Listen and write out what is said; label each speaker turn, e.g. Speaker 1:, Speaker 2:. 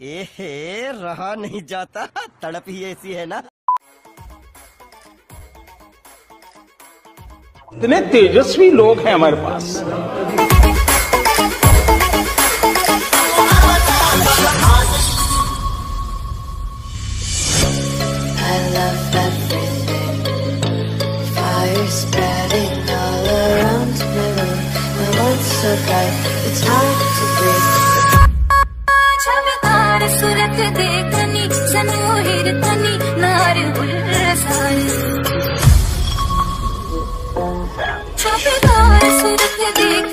Speaker 1: ए रहा नहीं जाता। तड़प ही ऐसी है ना।
Speaker 2: इतने तेजस्वी लोग हैं हमारे पास।
Speaker 3: I love everything. world's so bright, it's hard to breathe.
Speaker 4: सुरत देखनी सनोहिर तनी नार गुलसारी छापेदार सुरत देख